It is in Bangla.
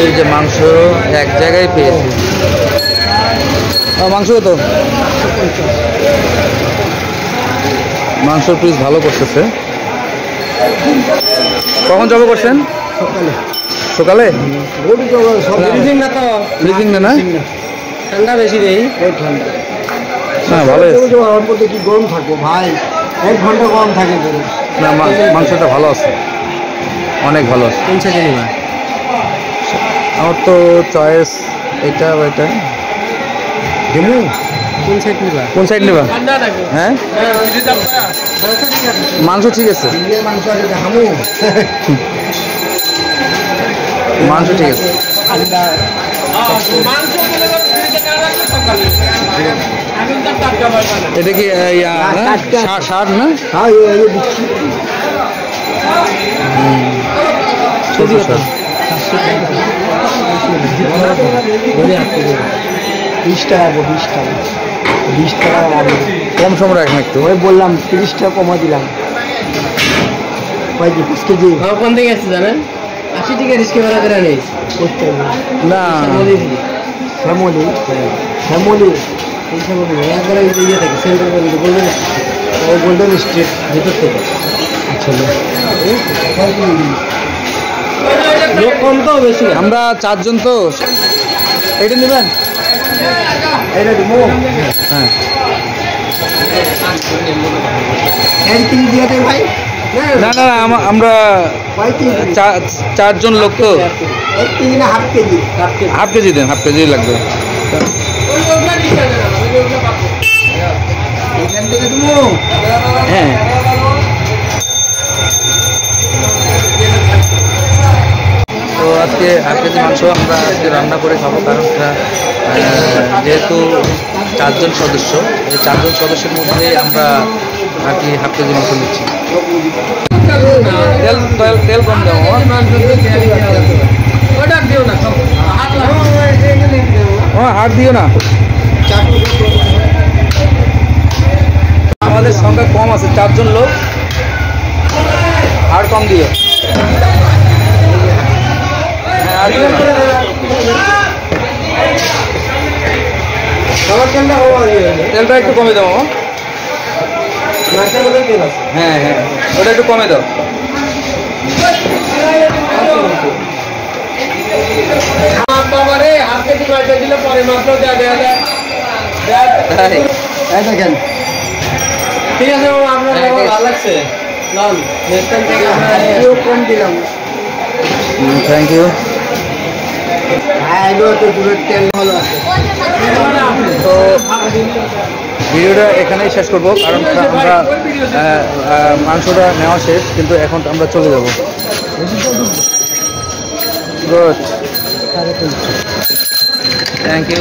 এই যে মাংস এক জায়গায় পেয়েছি। মাংস তো মাংসর পিস ভালো করতেছে। কখন জব করছেন? সকালে। সকালে? Freezing না তো। ফ্রিজিং না না? ঠান্ডা বেশি এই ঠান্ডা। হ্যাঁ ভালো কি গরম থাকব। ভাই এক ঘণ্টা গরম থাকে না মাংসটা ভালো আছে। অনেক ভালো আছে। আমার তো চয়েস এটা এটা। ডেমু কোন সাইড নিবা? কোন সাইড নেবা? হ্যাঁ? মাংস ঠিক আছে। মাংস আছে দেখামু। মাংস ঠিক আছে। এটা কি না? ষাট- হ্যাঁ ষাট। বিশ টাকা বিশ টাকা বিশ টাকা কম সময় রাখেন একটু ওই বললাম তিরিশ টাকা কমা দিলাম কয় পাঁচ কেজি কোন থেকে আসছে জানেন আশি টাকা ভাড়া করে নেই করতে না শ্যামলি শ্যামলি এই একবারে ওই ইয়ে থাকে সেন্টার করে বলবেন ও গোল্ডেন স্ট্রিট ভিতর থেকে আচ্ছা লোক কম তো বেশি। আমরা চারজন তো। এটা নেবেন? এটা হ্যাঁ। ভাই? না না না আমা- আমরা চারজন লোক তো। Half KG? Half KG. Then half KG লাগবে এখান থেকে দিমো হ্যাঁ তো আজকে হাফ কেজি মাংস আমরা আজকে রান্না করে খাব কারণ যেহেতু চারজন সদস্য এই চারজন সদস্যের মধ্যে আমরা আর কি হাফ কেজি মাংস নিচ্ছি। তেল তেল কম না হাত দিও না। আমাদের সংখ্যা কম আছে চারজন লোক। আর কম দিও। তেলটা একটু কমে দাও হ্যাঁ হ্যাঁ। ওটা একটু কমে দাও। ঠিক আছে আপনার হ্যাঁ, ভালো লাগছে? থ্যাংক ইউ হ্যাঁ এগুলো ভালো তো ভিডিওটা এখানেই শেষ করব, কারণ আমরা মাংসটা নেওয়া শেষ, কিন্তু এখন আমরা চলে যাব। Good thank you